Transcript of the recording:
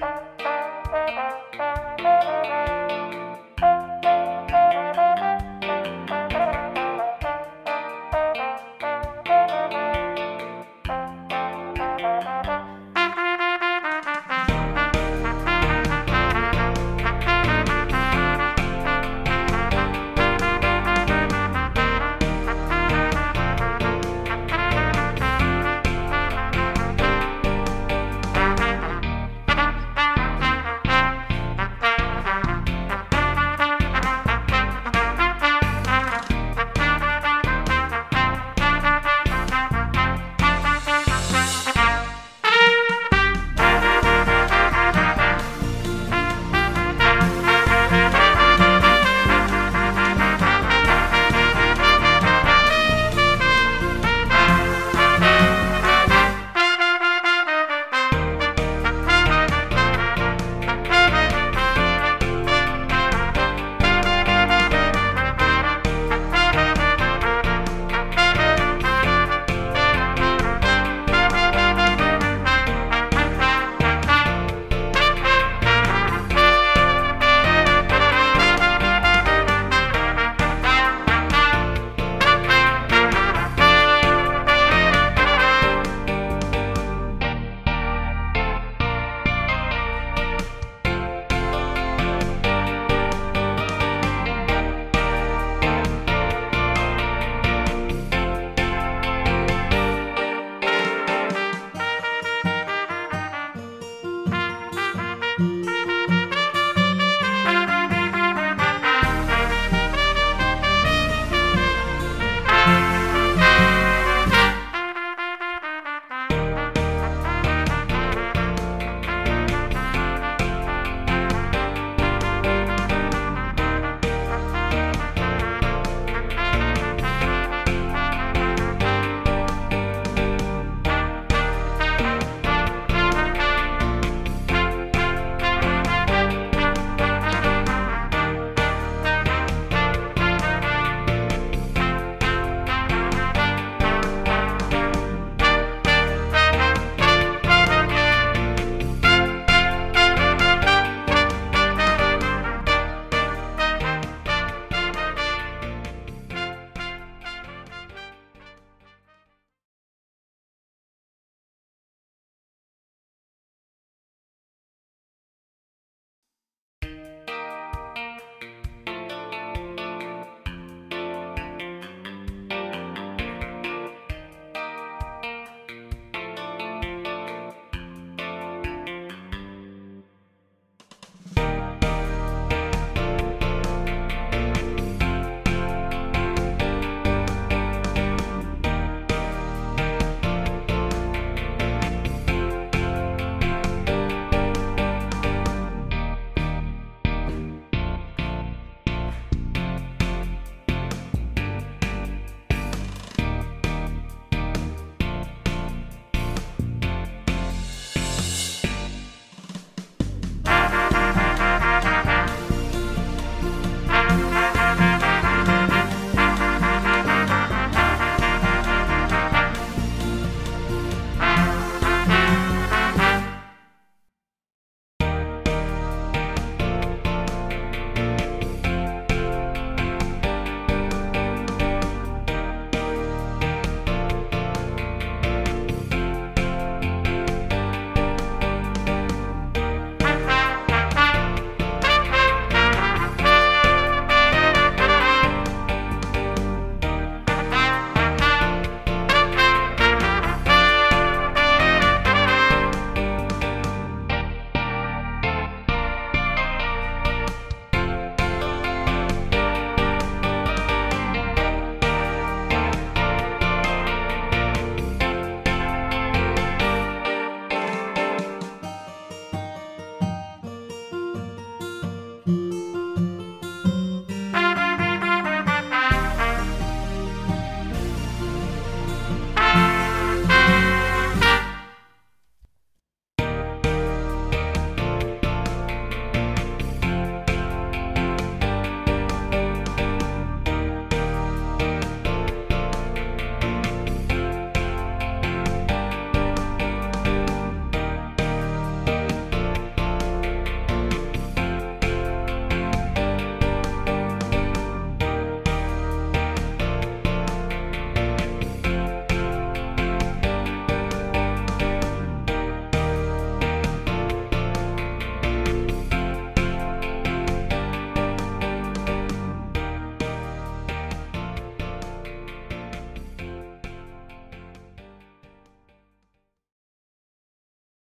Música